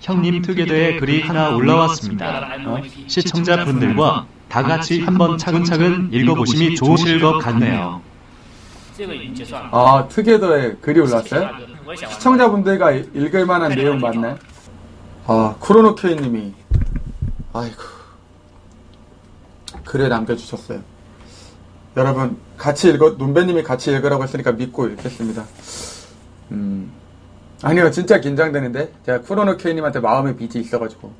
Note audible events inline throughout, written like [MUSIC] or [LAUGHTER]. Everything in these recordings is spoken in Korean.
형님 투게더에 글이 하나 올라왔습니다. 어? 시청자분들과 다 같이 한번 차근차근 읽어보심이 좋으실 것 같네요. 아, 투게더에 글이 올랐어요? 시청자분들과 읽을 만한 내용 맞나요? 아, 쿠로노케이님이 아이고 글을 남겨주셨어요. 여러분 같이 읽어 눈배님이 같이 읽으라고 했으니까 믿고 읽겠습니다. 음 아니요 진짜 긴장되는데 제가 쿠로노 케이님한테 마음의 빚이 있어가지고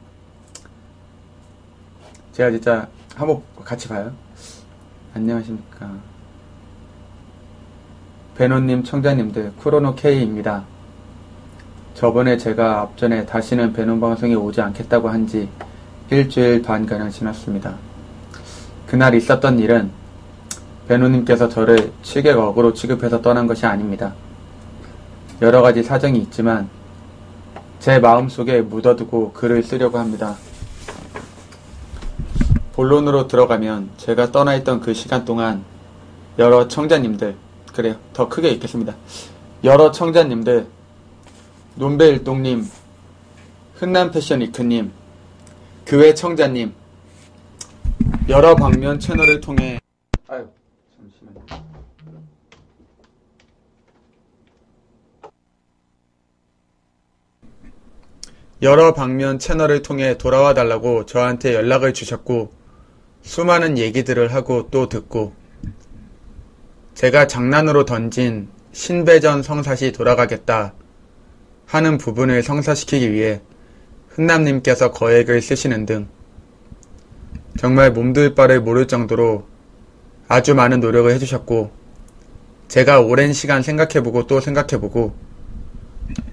제가 진짜 한번 같이 봐요. 안녕하십니까. 베노님 청자님들 쿠로노케이입니다. 저번에 제가 앞전에 다시는 베논 방송에 오지 않겠다고 한 지 일주일 반가량 지났습니다. 그날 있었던 일은 베노님께서 저를 취객 억으로 취급해서 떠난 것이 아닙니다. 여러 가지 사정이 있지만 제 마음속에 묻어두고 글을 쓰려고 합니다. 본론으로 들어가면 제가 떠나 있던 그 시간 동안 여러 청자님들, 그래요. 더 크게 읽겠습니다. 여러 청자님들, 논배일동님, 흔남패션 이크님, 교회 청자님, 여러 방면 채널을 통해 아유 잠시만요. 여러 방면 채널을 통해 돌아와 달라고 저한테 연락을 주셨고 수많은 얘기들을 하고 또 듣고 제가 장난으로 던진 신배전 성사시 돌아가겠다 하는 부분을 성사시키기 위해 흔남님께서 거액을 쓰시는 등 정말 몸둘 바를 모를 정도로 아주 많은 노력을 해주셨고 제가 오랜 시간 생각해보고 또 생각해보고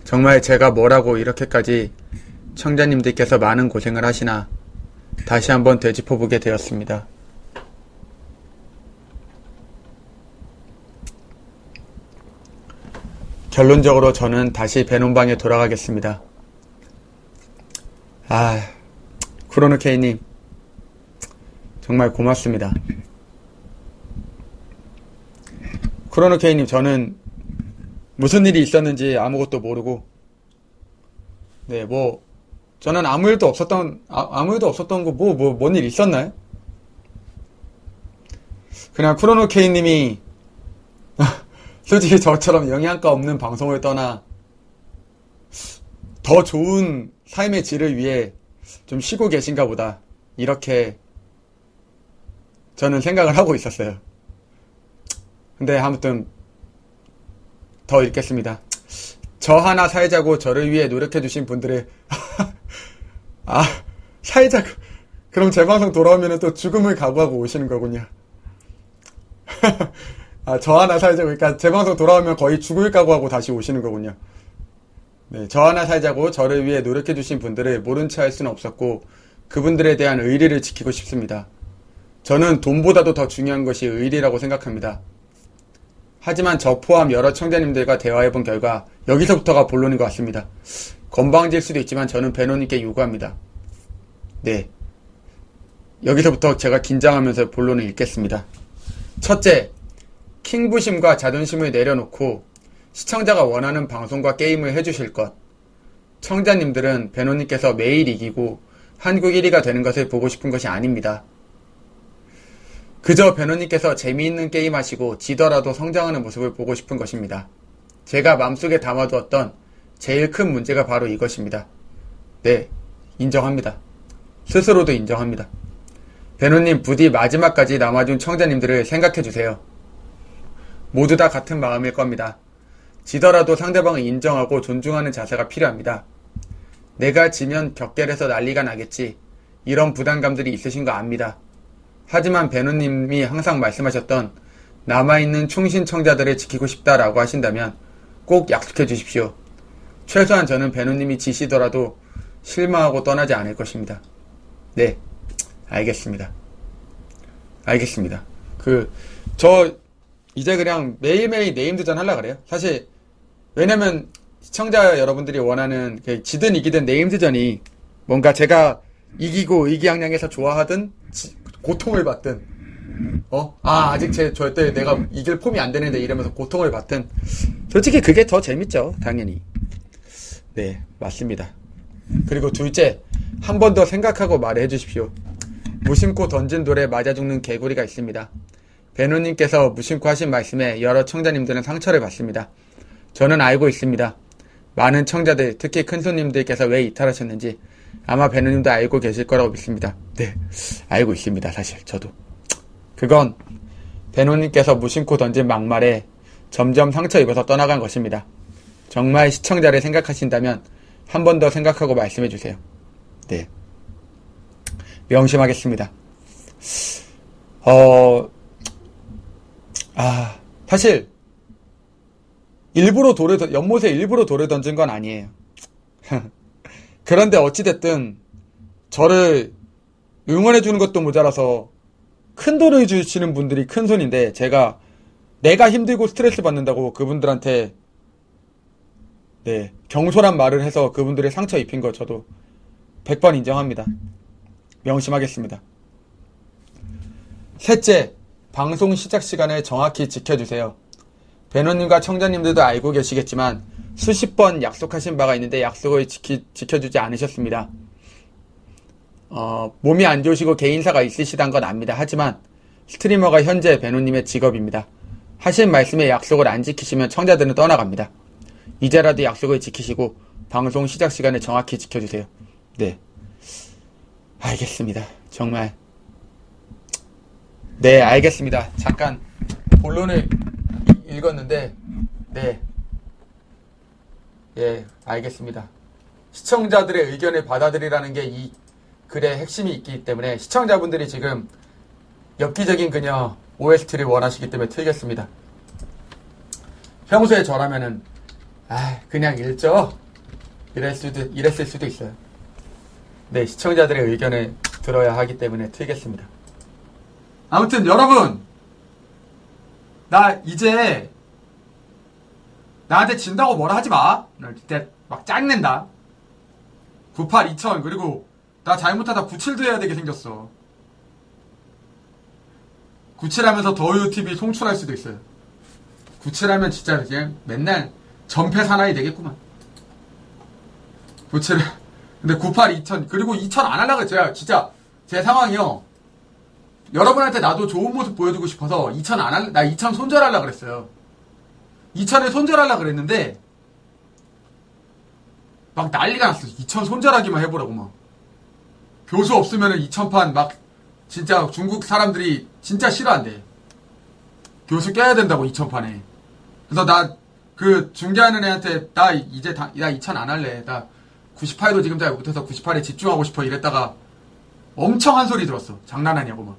정말 제가 뭐라고 이렇게까지 청자님들께서 많은 고생을 하시나 다시 한번 되짚어보게 되었습니다. 결론적으로 저는 다시 배논방에 돌아가겠습니다. 아, 쿠로노 케이님, 정말 고맙습니다. 쿠로노 케이님, 저는 무슨 일이 있었는지 아무것도 모르고, 네, 뭐, 저는 아무 일도 없었던, 아, 무 일도 없었던 거, 뭐, 뭐, 뭔 일 있었나요? 그냥 쿠로노케이님이 [LAUGHS] 솔직히 저처럼 영양가 없는 방송을 떠나 더 좋은 삶의 질을 위해 좀 쉬고 계신가 보다. 이렇게 저는 생각을 하고 있었어요. 근데 아무튼 더 읽겠습니다. 저 하나 살자고 저를 위해 노력해주신 분들의 [LAUGHS] 아 살자고 그럼 제 방송 돌아오면 또 죽음을 각오하고 오시는 거군요. [LAUGHS] 아, 저 하나 살자고. 그러니까 제 방송 돌아오면 거의 죽을 각오하고 다시 오시는 거군요. 네, 저 하나 살자고 저를 위해 노력해주신 분들을 모른 채 할 수는 없었고, 그분들에 대한 의리를 지키고 싶습니다. 저는 돈보다도 더 중요한 것이 의리라고 생각합니다. 하지만 저 포함 여러 청자님들과 대화해본 결과, 여기서부터가 본론인 것 같습니다. 건방질 수도 있지만 저는 배노님께 요구합니다. 네. 여기서부터 제가 긴장하면서 본론을 읽겠습니다. 첫째, 킹부심과 자존심을 내려놓고 시청자가 원하는 방송과 게임을 해주실 것. 청자님들은 배노님께서 매일 이기고 한국 1위가 되는 것을 보고 싶은 것이 아닙니다. 그저 배노님께서 재미있는 게임 하시고 지더라도 성장하는 모습을 보고 싶은 것입니다. 제가 마음속에 담아두었던 제일 큰 문제가 바로 이것입니다. 네, 인정합니다. 스스로도 인정합니다. 배노님 부디 마지막까지 남아준 청자님들을 생각해주세요. 모두 다 같은 마음일 겁니다. 지더라도 상대방을 인정하고 존중하는 자세가 필요합니다. 내가 지면 격결해서 난리가 나겠지. 이런 부담감들이 있으신 거 압니다. 하지만 배우님이 항상 말씀하셨던 남아있는 충신청자들을 지키고 싶다라고 하신다면 꼭 약속해 주십시오. 최소한 저는 배우님이 지시더라도 실망하고 떠나지 않을 것입니다. 네, 알겠습니다. 알겠습니다. 그, 저, 이제 그냥 매일매일 네임드전 하려 그래요. 사실 왜냐면 시청자 여러분들이 원하는 그 지든 이기든 네임드전이 뭔가 제가 이기고 의기양양해서 좋아하든 지, 고통을 받든 어? 아 아직 제 절대 내가 이길 폼이 안 되는데 이러면서 고통을 받든 솔직히 그게 더 재밌죠 당연히 네, 맞습니다. 그리고 둘째, 한 번 더 생각하고 말해 주십시오. 무심코 던진 돌에 맞아 죽는 개구리가 있습니다. 배누님께서 무심코 하신 말씀에 여러 청자님들은 상처를 받습니다. 저는 알고 있습니다. 많은 청자들, 특히 큰 손님들께서 왜 이탈하셨는지 아마 배누님도 알고 계실 거라고 믿습니다. 네, 알고 있습니다. 사실 저도. 그건 배누님께서 무심코 던진 막말에 점점 상처 입어서 떠나간 것입니다. 정말 시청자를 생각하신다면 한 번 더 생각하고 말씀해 주세요. 네. 명심하겠습니다. 어, 아, 사실, 일부러 돌을, 던- 연못에 일부러 돌을 던진 건 아니에요. [LAUGHS] 그런데 어찌됐든, 저를 응원해주는 것도 모자라서, 큰 돈을 주시는 분들이 큰 손인데, 제가, 내가 힘들고 스트레스 받는다고 그분들한테, 네, 경솔한 말을 해서 그분들의 상처 입힌 거 저도 100번 인정합니다. 명심하겠습니다. 셋째, 방송 시작 시간을 정확히 지켜주세요. 배너님과 청자님들도 알고 계시겠지만 수십 번 약속하신 바가 있는데 약속을 지키, 지켜주지 않으셨습니다. 어, 몸이 안 좋으시고 개인사가 있으시단 건 압니다. 하지만 스트리머가 현재 배노님의 직업입니다. 하신 말씀에 약속을 안 지키시면 청자들은 떠나갑니다. 이제라도 약속을 지키시고 방송 시작 시간을 정확히 지켜주세요. 네. 알겠습니다. 정말. 네, 알겠습니다. 잠깐 본론을 이- 읽었는데, 네. 예, 알겠습니다. 시청자들의 의견을 받아들이라는 게 이 글의 핵심이 있기 때문에 시청자분들이 지금 엽기적인 그녀 OST를 원하시기 때문에 틀겠습니다. 평소에 저라면은, 아, 그냥 읽죠? 이랬 수도, 이랬을 수도 있어요. 네, 시청자들의 의견을 들어야 하기 때문에 틀겠습니다. 아무튼 여러분, 나 이제 나한테 진다고 뭐라 하지 마. 나 이때 막 짜증낸다. 98, 2000 그리고 나 잘못하다 97도 해야 되게 생겼어. 97하면서 더유 TV 송출할 수도 있어요. 97하면 진짜 그냥 맨날 전패 사나이 되겠구만. 97 근데 98, 2000 그리고 2000 안 하려고 제가 진짜 제 상황이요. 여러분한테 나도 좋은 모습 보여주고 싶어서 2000 안 할, 나 2000 손절하려고 그랬어요. 2000을 손절하려고 그랬는데, 막 난리가 났어. 2000 손절하기만 해보라고, 막. 교수 없으면은 2000판 막, 진짜 중국 사람들이 진짜 싫어한대. 교수 껴야 된다고, 2000판에. 그래서 나, 그, 중계하는 애한테, 나 이제 다, 나2000안 할래. 나 98도 지금 잘 못해서 98에 집중하고 싶어. 이랬다가, 엄청 한 소리 들었어. 장난하냐고 막.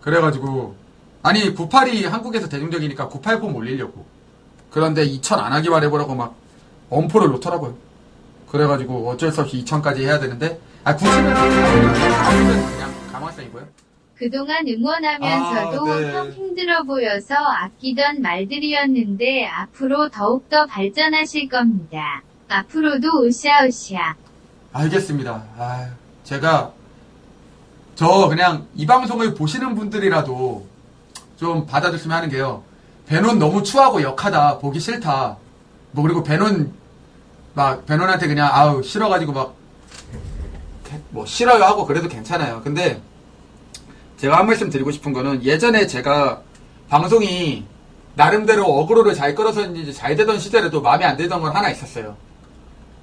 그래가지고 아니 98이 한국에서 대중적이니까 98폼 올리려고. 그런데 2000 안 하기만 해보라고 막 엄포를 놓더라고요. 그래가지고 어쩔 수 없이 2000까지 해야 되는데 아 90은 그냥 가만있어이고요. 그동안 응원하면서도 아, 네. 형 힘들어 보여서 아끼던 말들이었는데 앞으로 더욱더 발전하실 겁니다. 앞으로도 으쌰으쌰. 알겠습니다. 아, 제가 저 그냥 이 방송을 보시는 분들이라도 좀 받아줬으면 하는 게요. 배논 너무 추하고 역하다. 보기 싫다. 뭐 그리고 배논 막 배논한테 그냥 아우 싫어가지고 막 뭐 싫어요 하고 그래도 괜찮아요. 근데 제가 한 말씀 드리고 싶은 거는 예전에 제가 방송이 나름대로 어그로를 잘 끌어서인지 잘 되던 시절에도 마음에 안 들던 건 하나 있었어요.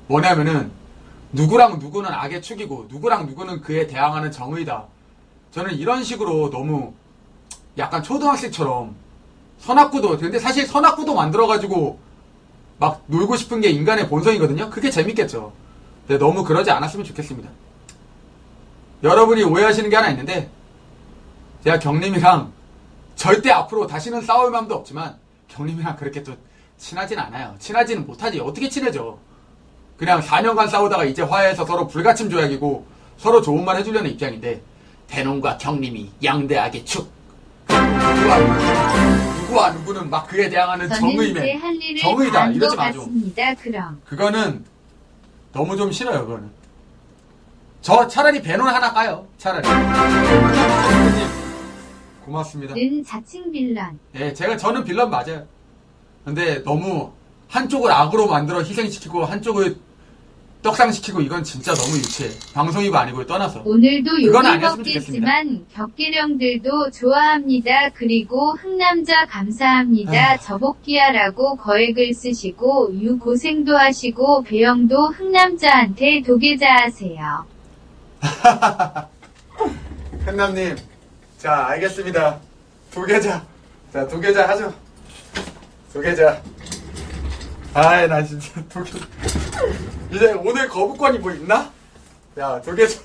뭐냐면은 누구랑 누구는 악의 축이고 누구랑 누구는 그에 대항하는 정의다. 저는 이런 식으로 너무 약간 초등학생처럼 선악구도 근데 사실 선악구도 만들어가지고 막 놀고 싶은 게 인간의 본성이거든요. 그게 재밌겠죠. 근데 너무 그러지 않았으면 좋겠습니다. 여러분이 오해하시는 게 하나 있는데 제가 경님이랑 절대 앞으로 다시는 싸울 마음도 없지만 경님이랑 그렇게 또 친하진 않아요. 친하지는 못하지. 어떻게 친해져? 그냥 4년간 싸우다가 이제 화해해서 서로 불가침 조약이고 서로 좋은 말 해주려는 입장인데 대놈과 경님이 양대악의 축 누구와 누구 누구와 누구는 막 그에 대항하는 일을 정의다 이러지 마죠. 그럼. 그거는 너무 좀 싫어요 그거는 저 차라리 배논 하나 까요 차라리 선생님 고맙습니다 는 자칭 빌런. 예, 제가 저는 빌런 맞아요. 근데 너무 한쪽을 악으로 만들어 희생시키고 한쪽을 떡상시키고 이건 진짜 너무 유치해. 방송이고 아니고를 떠나서. 오늘도 그건 욕을 아니었으면 먹겠지만 격계령들도 좋아합니다. 그리고 흥남자 감사합니다. 아. 저복기야라고 거액을 쓰시고 유 고생도 하시고 배영도 흥남자한테 도계자 하세요. 현남님, [LAUGHS] 자 알겠습니다. 두 계좌, 자두 계좌 하죠. 두 계좌. 아이 나 진짜 두 계좌. 이제 오늘 거부권이 뭐 있나? 야두 계좌.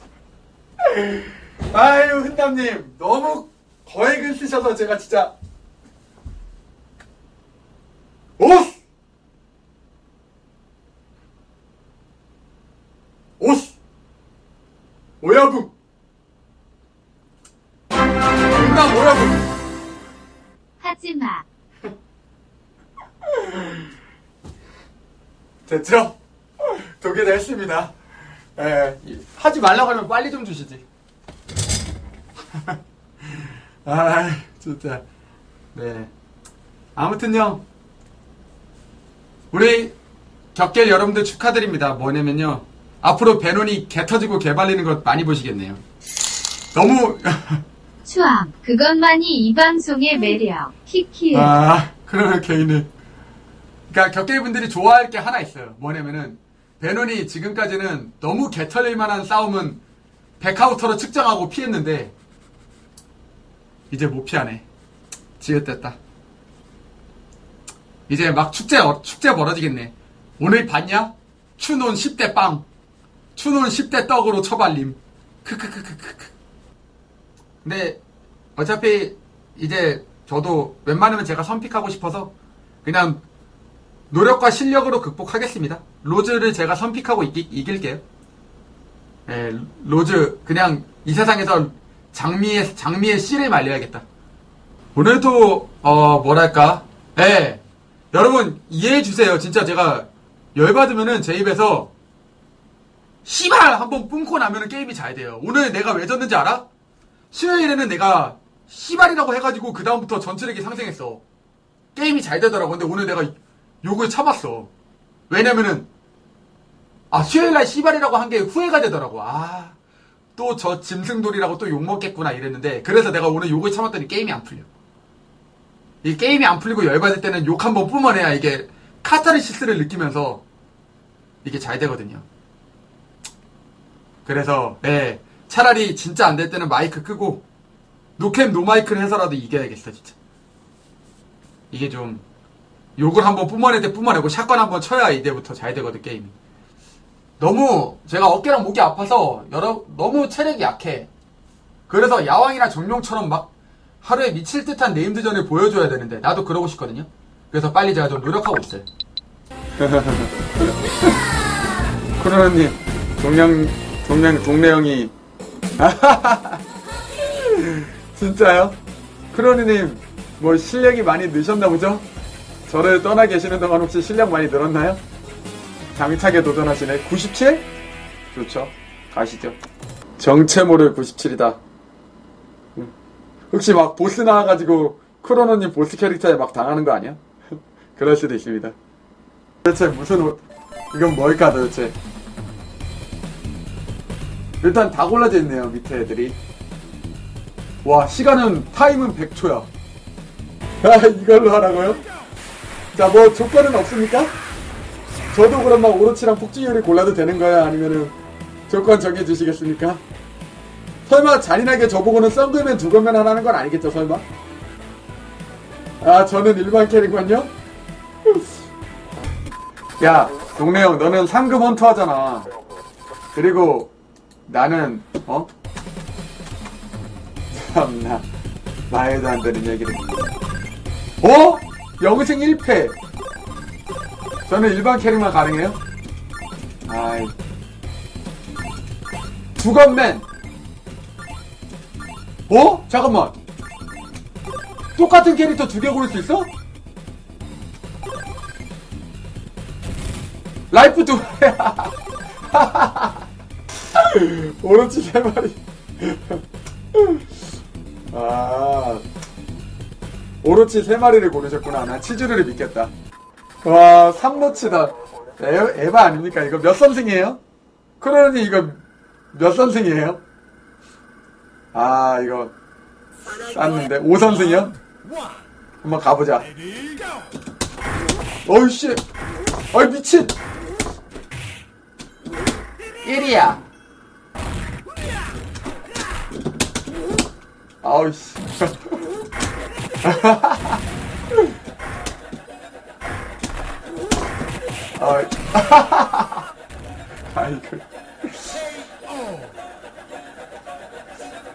아유 흔남님 너무 거액을 쓰셔서 제가 진짜 오! 오스! 오야붕! 흔남 오야붕! 하지마. 됐죠? 두개다 했습니다. 예, 이- 하지 말라고 하면 빨리 좀 주시지. [LAUGHS] 아, 진짜. 네. 아무튼요. 우리 격겔 여러분들 축하드립니다. 뭐냐면요. 앞으로 배논이 개 터지고 개 발리는 것 많이 보시겠네요. 너무, [LAUGHS] 추앙. 그것만이 이 방송의 매력. 키키. 아, 그러면 개인을. 그러니까 격계일 분들이 좋아할 게 하나 있어요. 뭐냐면은 베논이 지금까지는 너무 개털릴 만한 싸움은 백카우터로 측정하고 피했는데 이제 못 피하네. 지읒됐다. 이제 막 축제 어- 축제 벌어지겠네. 오늘 봤냐? 추논 10대 빵. 추논 10대 떡으로 처발림. 크크크크크크. 근데 어차피 이제 저도 웬만하면 제가 선pick하고 싶어서 그냥 노력과 실력으로 극복하겠습니다. 로즈를 제가 선pick하고 이기, 이길게요. 예, 로즈 그냥 이 세상에서 장미의 장미의 씨를 말려야겠다. 오늘도 어 뭐랄까, 예, 여러분 이해해 주세요. 진짜 제가 열 받으면은 제 입에서 씨발 한번 뿜고 나면은 게임이 잘 돼요. 오늘 내가 왜 졌는지 알아? 수요일에는 내가 씨발이라고 해가지고 그 다음부터 전투력이 상승했어. 게임이 잘 되더라고. 근데 오늘 내가 욕을 참았어. 왜냐면은 아 수요일날 씨발이라고 한 게 후회가 되더라고. 아 또 저 짐승돌이라고 또 욕 먹겠구나 이랬는데 그래서 내가 오늘 욕을 참았더니 게임이 안 풀려. 이 게임이 안 풀리고 열받을 때는 욕 한 번 뿜어내야 이게 카타르시스를 느끼면서 이게 잘 되거든요. 그래서 네 차라리 진짜 안 될 때는 마이크 끄고 노캠 노마이크를 해서라도 이겨야겠어 진짜. 이게 좀 욕을 한번 뿜어낼 때 뿜어내고 샷건 한번 쳐야 이제부터 잘 되거든 게임이. 너무 제가 어깨랑 목이 아파서 여러 너무 체력이 약해. 그래서 야왕이나 정룡처럼 막 하루에 미칠 듯한 네임드전을 보여줘야 되는데 나도 그러고 싶거든요. 그래서 빨리 제가 좀 노력하고 있어요. [LAUGHS] 코로나님 동양 동양 동네 형이 [LAUGHS] 진짜요? 크로니님 뭐 실력이 많이 느셨나 보죠? 저를 떠나 계시는 동안 혹시 실력 많이 늘었나요? 당차게 도전하시네. 97? 좋죠. 가시죠. 정체 모를 97이다. 혹시 막 보스 나와가지고 크로노님 보스 캐릭터에 막 당하는 거 아니야? [LAUGHS] 그럴 수도 있습니다. 도대체 무슨 옷, 이건 뭘까 도대체? 일단 다 골라져 있네요, 밑에 애들이. 와, 시간은, 타임은 100초야. [LAUGHS] 아, 이걸로 하라고요? 자, 뭐, 조건은 없습니까? 저도 그럼 막 오로치랑 폭주율을 골라도 되는 거야? 아니면은, 조건 정해주시겠습니까? 설마 잔인하게 저보고는 썬글맨 두 건만 하라는 건 아니겠죠, 설마? 아, 저는 일반 캐릭만요? 야, 동네 형, 너는 상금 헌터 하잖아. 그리고, 나는, 어? 참나, 말도 안 되는 얘기를. 어? 영생 1패. 저는 일반 캐릭만 가능해요? 아이. 두건맨. 어? 잠깐만. 똑같은 캐릭터 두 개 고를 수 있어? 라이프 두 [LAUGHS] 오로치 세 마리. [LAUGHS] 아. 오로치 세 마리를 고르셨구나. 난 치즈를 믿겠다. 와, 삼노치다. 에, 에바 아닙니까? 이거 몇 선승이에요? 크로니 이거 몇 선승이에요? 아, 이거 쌌는데 5선승이요? 한번 가보자. 어이 씨. 어이 미친. 1이야. 아우 씨. [LAUGHS] [LAUGHS] 어이. 아이고.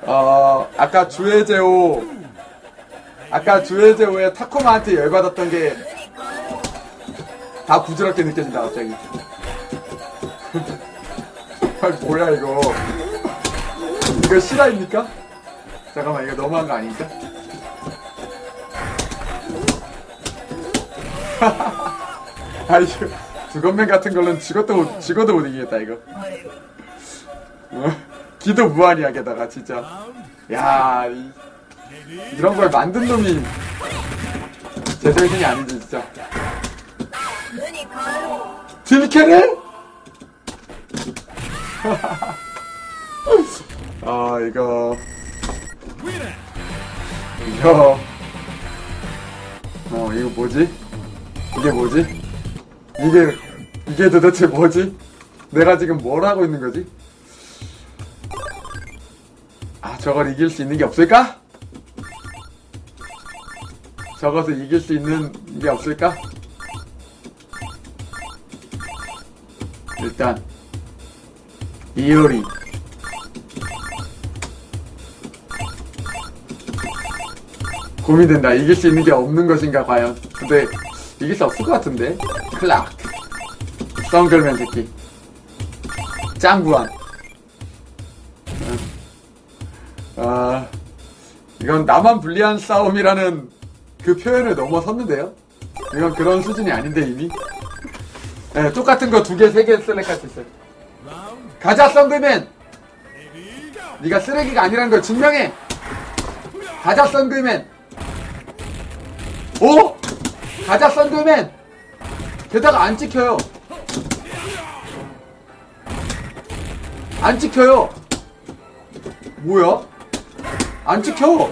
어, 아까 주에제오, 아까 주에제오의 타코마한테 열받았던 게 다 부드럽게 느껴진다, 갑자기. [LAUGHS] 아, 뭐야, 이거. 이거 실화입니까? 잠깐만, 이거 너무한 거 아닙니까? [LAUGHS] 아이고, 두건맨 같은 걸로는 죽어도, 못- 죽어도 못 이기겠다, 이거. 어, 기도 무한이야, 게다가, 진짜. 야, 이, 이런 걸 만든 놈이 제 정신이 아니지, 진짜. 딜캐를? [LAUGHS] 아, 이거. 이거. 어, 이거 뭐지? 이게 뭐지? 이게, 이게 도대체 뭐지? 내가 지금 뭘 하고 있는 거지? 아, 저걸 이길 수 있는 게 없을까? 저것을 이길 수 있는 게 없을까? 일단 이효리 고민된다 이길 수 있는 게 없는 것인가 과연 근데 이길 수 없을 것 같은데 클락 썬글맨 새끼 짱구한 아 이건 나만 불리한 싸움이라는 그 표현을 넘어섰는데요 이건 그런 수준이 아닌데 이미 네, 똑같은 거 두 개, 세개수 있어요. 가자, 썬글맨! 네가 쓰레기가 아니라는 걸 증명해! 가자, 썬글맨! 오! 가자, 썬글맨! 게다가 안 찍혀요. 안 찍혀요. 뭐야? 안 찍혀.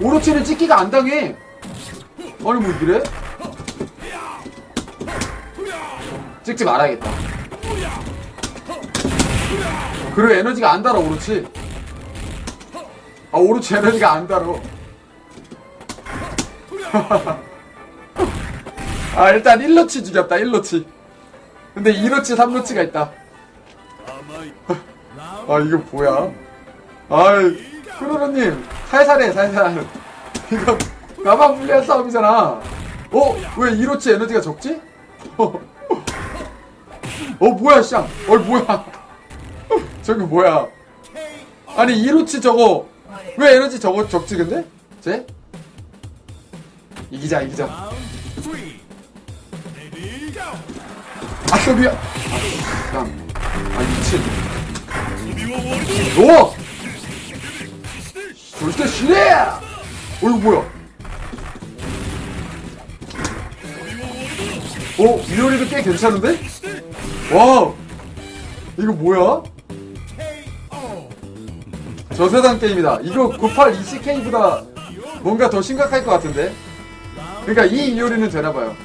오로치는 찍기가 안 당해. 아니, 뭐 이래? 찍지 말아야겠다. 그리고 에너지가 안 달아, 오로치. 아, 오로치 에너지가 안 달아. [LAUGHS] 아, 일단 1로치 죽였다, 1로치. 근데 2로치, 3로치가 있다. [LAUGHS] 아, 이거 뭐야? 아이, 크로로님, 살살해, 살살. [LAUGHS] 이거, 나만 불리한 싸움이잖아. 어? 왜 2로치 에너지가 적지? 어 뭐야 쌍. 어 뭐야. 저기 뭐야. 아니 이로치 저거 왜 에너지 저거 적지 근데? 쟤? 이기자 이기자. 아 소비야. 아 쌍. 아 미친. 오! 절대 싫해! 어 이거 뭐야? 어? 미오리도 꽤 괜찮은데? 와 이거 뭐야? 저세상 게임이다 이거 98 ECK보다 뭔가 더 심각할 것 같은데 그러니까 이 이효리는 되나봐요.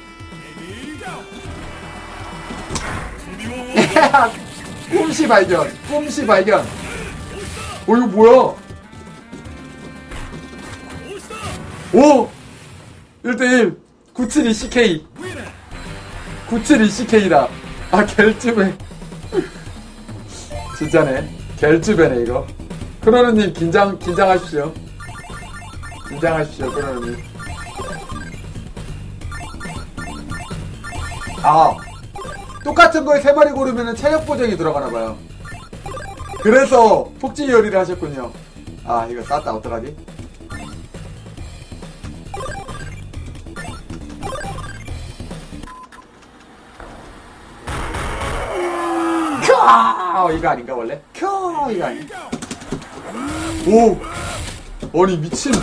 [LAUGHS] 꿈시 발견 꿈시 발견. 어 이거 뭐야? 오! 1대1 97 ECK 97 ECK다. 아 겔즈베 [LAUGHS] 진짜네. 겔즈베네 이거. 크로노님 긴장 긴장하십시오. 긴장하십시오 크로노님 아 똑같은 거에 세 마리 고르면 체력 보정이 들어가나봐요. 그래서 폭진 요리를 하셨군요. 아 이거 쌌다. 어떡하지? 켜 이거 아닌가 원래? 켜 이거 아니 오! 아니 미친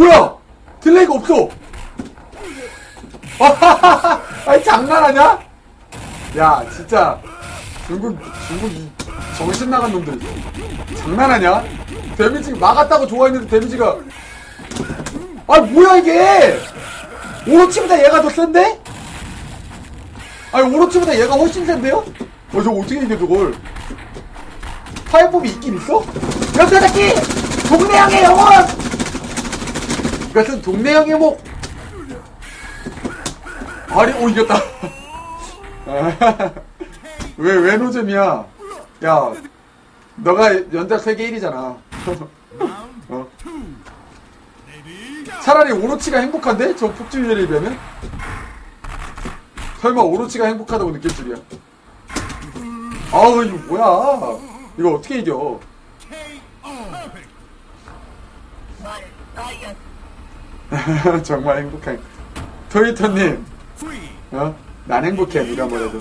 뭐야? delay가 없어. [LAUGHS] 아니 장난하냐? 야 진짜 중국 중국 이 정신 나간 놈들 장난하냐? damage 막았다고 좋아했는데 damage가 아 뭐야 이게? 오로치보다 얘가 더 센데? 아니 오로치보다 얘가 훨씬 센데요? 어 저거 어떻게 이겨 저걸? 파이법이 있긴 있어? 여자새끼! 동네형의 영혼! 이것은 동네형의 목! 아니 오 이겼다 왜, 왜 노잼이야? 야, 너가 연작 세계 1위잖아. [LAUGHS] 어? 차라리 오로치가 행복한데? 저 폭주율에 비하면? 설마 오로치가 행복하다고 느낄 줄이야. 아우, 이거 뭐야. 이거 어떻게 이겨. [LAUGHS] 정말 행복한. 토이터님, 어? 난 행복해, 누가 뭐래도.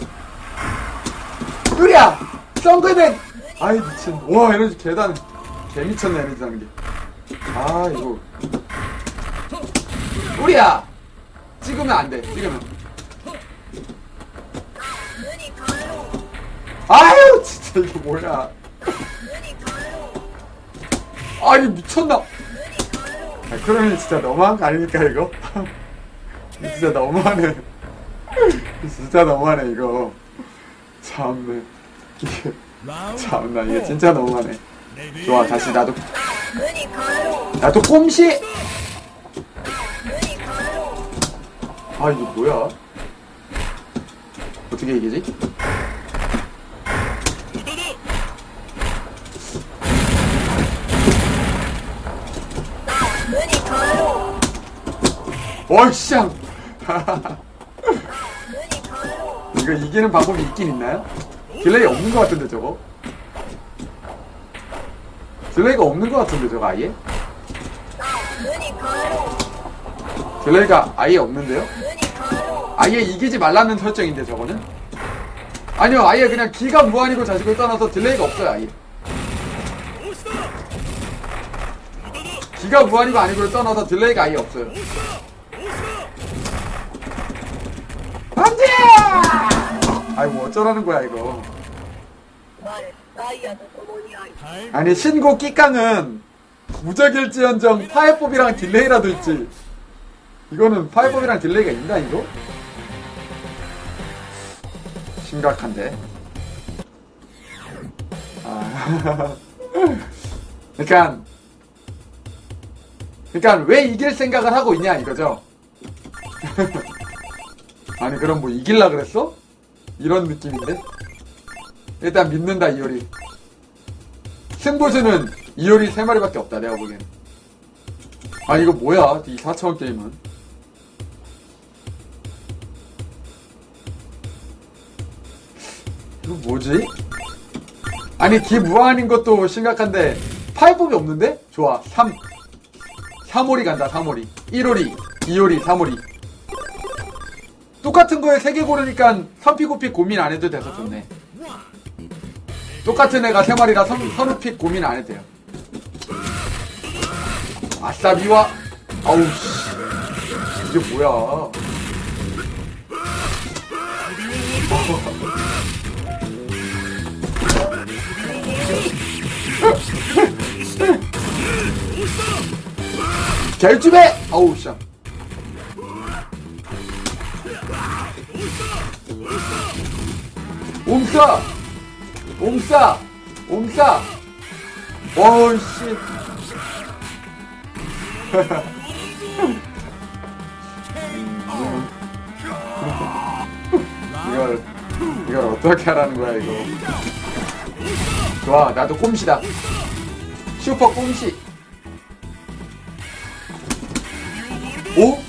으랴! 썬그맨! 아이, 미친. 와, 에너지 계단. 개미쳤네, 에너지 게. 아, 이거. 우리야! 찍으면 안 돼, 찍으면. 아유, 진짜, 이거 뭐야. 아니, 미쳤나. 아, 그러면 진짜 너무한 거 아닙니까, 이거? [LAUGHS] 진짜 너무하네. 진짜 너무하네, 이거. 참네. [LAUGHS] 참나, 이게 진짜 너무하네. 좋아, 다시 나도. 나도 꼼시! 아, 이게 뭐야? 어떻게 이기지? 어이씨! 이거 이기는 방법이 있긴 있나요? delay 없는 것 같은데 저거? delay가 없는 것 같은데 저거 아예? delay가 아예 없는데요? 아예 이기지 말라는 설정인데 저거는? 아니요 아예 그냥 기가 무한이고 자식을 떠나서 delay가 없어요 아예 기가 무한이고 아니고를 떠나서 delay가 아예 없어요 안돼! 아이 뭐 어쩌라는 거야 이거. 아니 신고 끼깡은 무적일지언정 파해법이랑 delay라도 있지. 이거는 파해법이랑 delay가 있나 이거? 심각한데. 아. [LAUGHS] 그러니까 그러니까 왜 이길 생각을 하고 있냐 이거죠 [LAUGHS] 아니 그럼 뭐 이길라 그랬어? 이런 느낌인데? 일단 믿는다 이효리. 승부수는 이효리 3마리밖에 없다 내가 보기엔 아 이거 뭐야 이 4차원 게임은? 이거 뭐지? 아니 기무한인 것도 심각한데 파이법이 없는데? 좋아 3 3호리 간다 3호리. 1호리 2호리 3호리 똑같은 거에 3개 고르니까 선피고픽 고민 안 해도 돼서 좋네. 똑같은 애가 3마리라 선, 선우픽 고민 안 해도 돼요. 아싸 미와. 아우 씨. 이게 뭐야. [LAUGHS] 결집해 아우 씨 옴싸 옴싸! 옴싸! 어우 씨. 이걸 이걸 어떻게 하라는 거야 이거. 좋아 나도 꼼시다. 슈퍼 꼼시. 오?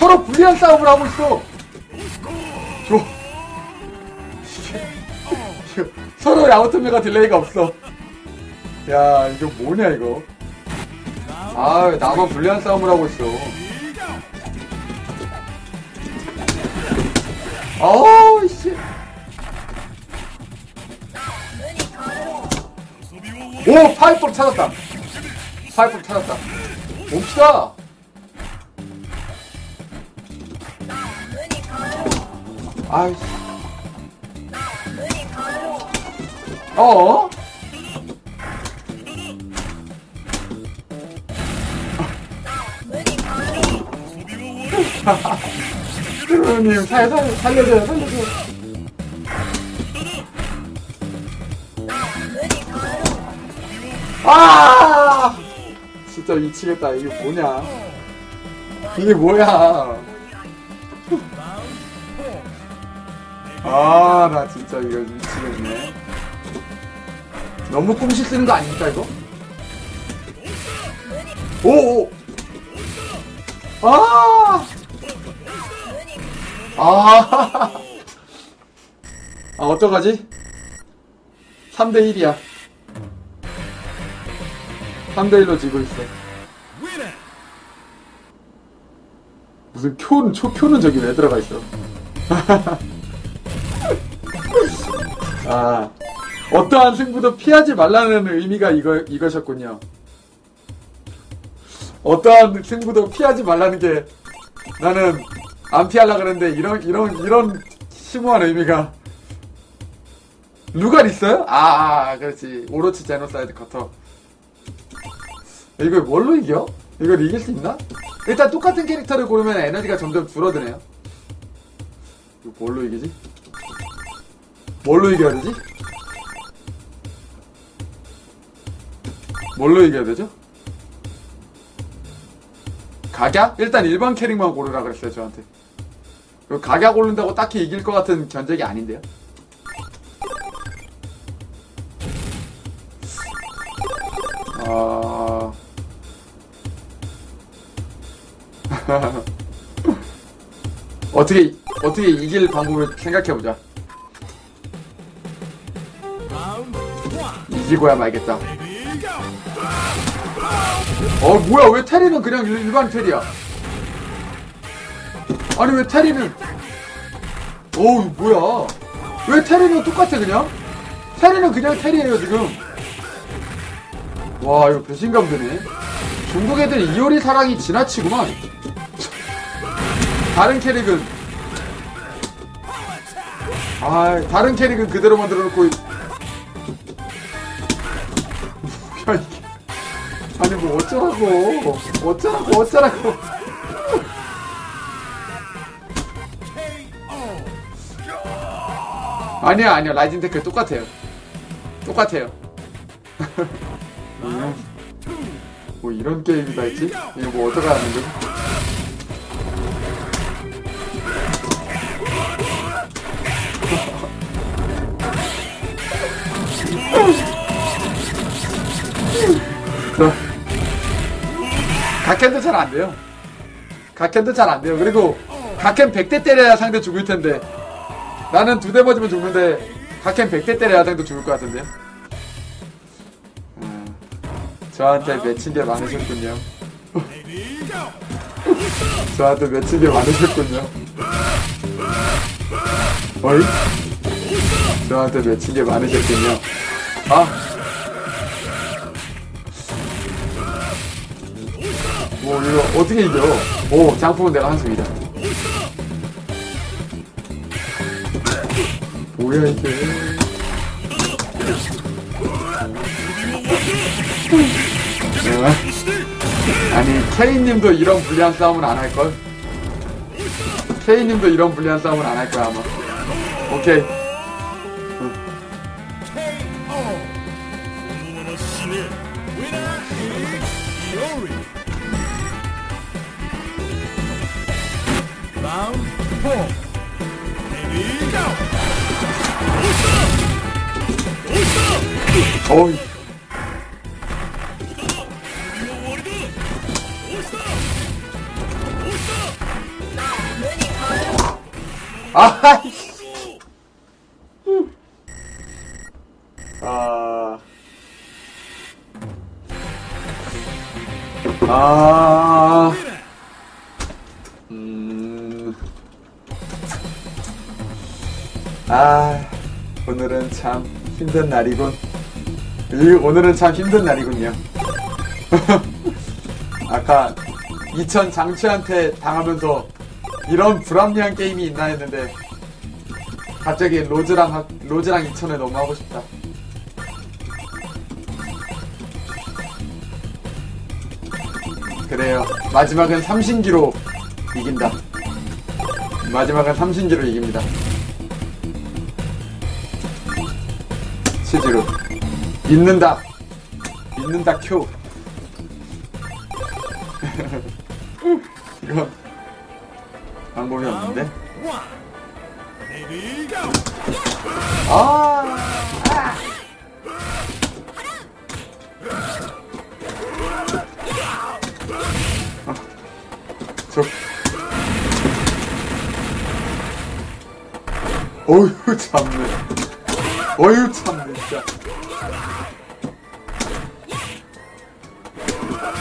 서로 불리한 싸움을 하고 있어 이게- 서로 야오토메가 delay가 없어 야 이거 뭐냐 이거 아 나만 불리한 싸움을 하고 있어 어우 씨. 오 파이법 찾았다 파이프 찾았다. 봅시다. 아이씨. 어? 트루님 살, 살, 살려줘요, 살려줘요. 아! 진짜 미치겠다. 이게 뭐냐? 이게 뭐야? 아, 나 진짜 이거 미치겠네. 너무 꼼실 쓰는 거 아닙니까, 이거? 오! 오. 아! 아! [LAUGHS] 아, 어떡하지? 3대1이야. 3대1로 지고 있어. 무슨 쿄는, 초 쿄는 저기 왜 들어가 있어? [LAUGHS] 아, 어떠한 승부도 피하지 말라는 의미가 이거, 이것이었군요. 어떠한 승부도 피하지 말라는 게 나는 안 피하려 그랬는데 이런, 이런, 이런 심오한 의미가. 루갈 있어요? 아, 아, 그렇지. 오로치 Genocide Cutter. 이걸 뭘로 이겨? 이걸 이길 수 있나? 일단 똑같은 캐릭터를 고르면 에너지가 점점 줄어드네요. 이거 뭘로 이기지? 뭘로 이겨야 되지? 뭘로 이겨야 되죠? 각약? 일단 일반 캐릭만 고르라 그랬어요, 저한테. 그 각약 고른다고 딱히 이길 것 같은 견적이 아닌데요? 아... [LAUGHS] 어떻게 어떻게 이길 방법을 생각해보자. 이기고야 말겠다. 어 뭐야 왜 테리는 그냥 일- 일반 테리야? 아니 왜 테리는? 어우 뭐야? 왜 테리는 똑같아 그냥? 테리는 그냥 테리예요 지금. 와 이거 배신감 드네. 중국 애들 이효리 사랑이 지나치구만. 다른 캐릭은 아 다른 캐릭은 그대로 만들어 놓고 아니 뭐 어쩌라고. 어쩌라고 어쩌라고. 아니야 아니야. Rising Tackle 똑같아요. 똑같아요. 뭐 이런 뭐 이런 게임이 다 있지? 이거 뭐 어떻게 하는 거지? [LAUGHS] 각캔도 잘 안 돼요. 각캔도 잘 안 돼요. 그리고 각캔 100대 때려야 상대 죽을 텐데 나는 두 대 맞으면 죽는데 각캔 100대 때려야 상대 죽을 것 같은데요. 아, 저한테 맺힌 게 많으셨군요. [LAUGHS] 저한테 맺힌 게 많으셨군요. 어이? 저한테 맺힌 게 많으셨군요. 아. 뭐 이거 어떻게 이겨? 오 장풍은 내가 한숨이다. 뭐야 이게? 어? 아니 케이님도 이런 불리한 싸움은 안 할 걸. 케이님도 이런 불리한 싸움은 안 할 거야 아마. 오케이. 아이씨. 아. 아. 음. 아. 오늘은 참 힘든 날이군. 이 오늘은 참 힘든 날이군요. [LAUGHS] 아까 2000 장치한테 당하면서 이런 불합리한 게임이 있나 했는데 갑자기 로즈랑 하- 로즈랑 2000에 너무 하고 싶다. 그래요. 마지막은 삼신기로 이긴다. 마지막은 삼신기로 이깁니다. 치즈로 믿는다. 믿는다 큐. 어휴, 참네. 어휴, 참네, 진짜.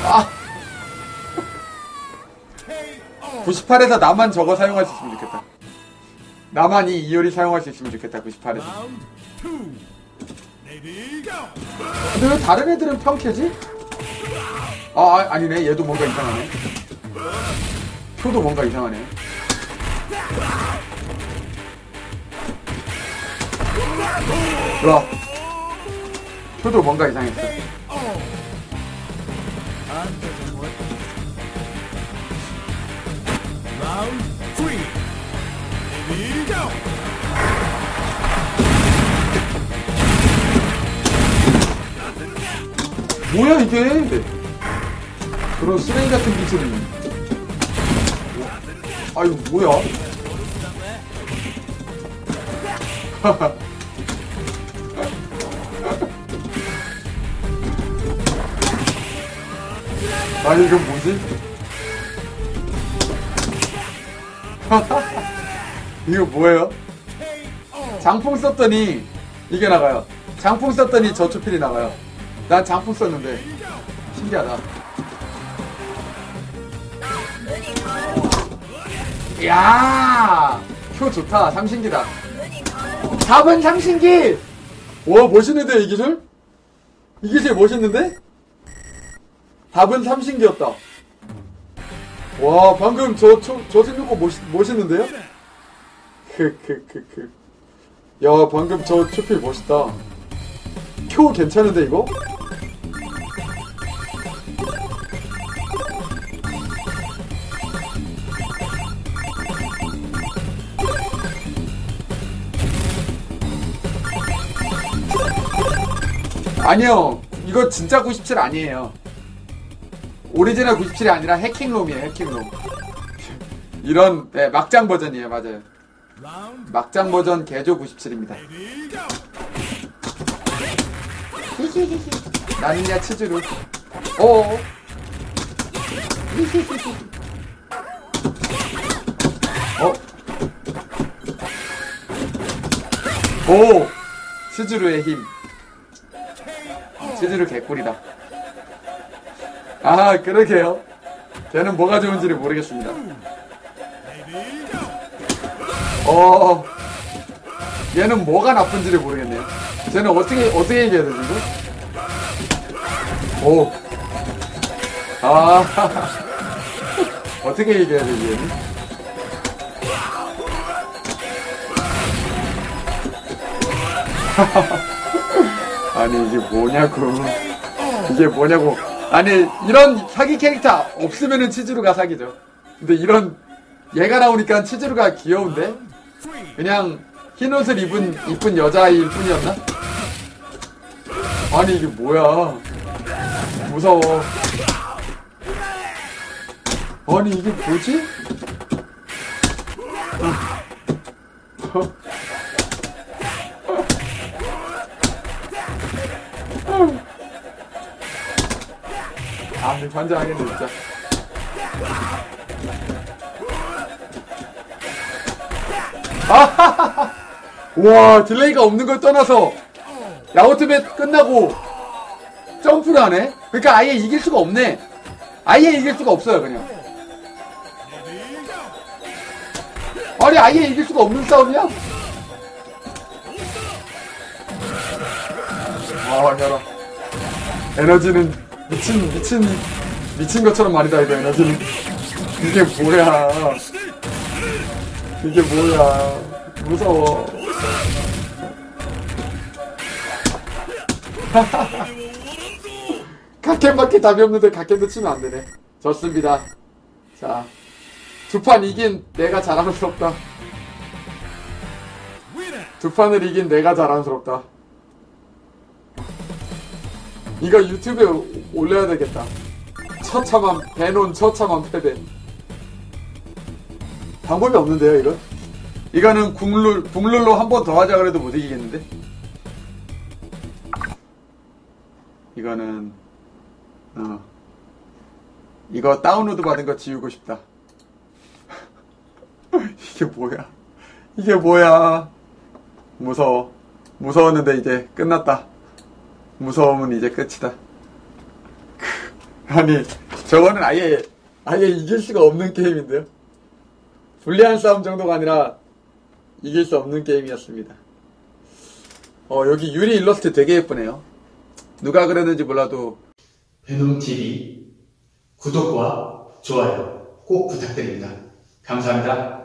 아! 98에서 나만 저거 사용할 수 있으면 좋겠다. 나만 이 이효리 사용할 수 있으면 좋겠다, 98에서. Round two. Ready, go. 근데 왜 다른 애들은 평캐지? 아, 아, 아니네. 얘도 뭔가 이상하네. 표도 뭔가 이상하네. 와. 표도 뭔가 이상했어. 뭐야, 이게? 그런 쓰레기 같은 기술이. 아유, 뭐야? [LAUGHS] 아니, 이건 뭐지? [LAUGHS] 이거 뭐예요? 장풍 썼더니 이게 나가요. 장풍 썼더니 저초필이 나가요. 난 장풍 썼는데 신기하다. 야, 효 좋다. 삼신기다. 4번 삼신기. 와 멋있는데 이 기술? 이 기술 멋있는데? 답은 삼신기였다. 와 방금 저, 저, 저 생각고 멋있, 멋있는데요? 크크크크 야 방금 저 초필 멋있다 표 괜찮은데 이거? 아니요 이거 진짜 97 아니에요 오리지널 97이 아니라 hacking ROM이에요 hacking ROM 이런 네, 막장 버전이에요 맞아요. 막장 버전 개조 97입니다. ready, go. 나는야 치즈루 어어 어? 오. 치즈루의 힘. 치즈루 개꿀이다 아 그러게요 걔는 뭐가 좋은지 를 모르겠습니다 Ready, go. 어 얘는 뭐가 나쁜지를 모르겠네요 쟤는 어떻게 어떻게 얘기해야 되지 이거? 오. 아. [LAUGHS] 어떻게 얘기해야 되지, 얘는? [LAUGHS] 아니, 이게 뭐냐고. 이게 뭐냐고. 아니, 이런 사기 캐릭터 없으면은 치즈루가 사기죠. 근데 이런, 얘가 나오니까 치즈루가 귀여운데? 그냥 흰 옷을 입은 이쁜 여자일 뿐이었나? 아니 이게 뭐야? 무서워. 아니 이게 뭐지? 아, 근 환장하겠네 진짜. 와 delay가 없는 걸 떠나서 야오토메 끝나고 점프를 하네? 그러니까 아예 이길 수가 없네 아예 이길 수가 없어요 그냥 아니 아예 이길 수가 없는 싸움이야? 아 혈아 에너지는 미친 미친 미친 것처럼 말이다 이거 에너지는 이게 뭐야? 이게 뭐야? 무서워. [LAUGHS] 각캔밖에 답이 없는데 각캔도 치면 안 되네. 졌습니다. 자 두 판 이긴 내가 자랑스럽다. 두 판을 이긴 내가 자랑스럽다. 이거 유튜브에 올려야 되겠다. 처참한 배논 처참한 패배. 방법이 없는데요, 이거? 이거는 국룰 국룰로 한 번 더 하자 그래도 못 이기겠는데? 이거는 어 이거 다운로드 받은 거 지우고 싶다. [LAUGHS] 이게 뭐야? 이게 뭐야? 무서워. 무서웠는데 이제 끝났다. 무서움은 이제 끝이다. 아니, 저거는 아예, 아예 이길 수가 없는 게임인데요? 불리한 싸움 정도가 아니라 이길 수 없는 게임이었습니다. 어, 여기 유리 일러스트 되게 예쁘네요. 누가 그랬는지 몰라도 베놈TV 구독과 좋아요 꼭 부탁드립니다. 감사합니다.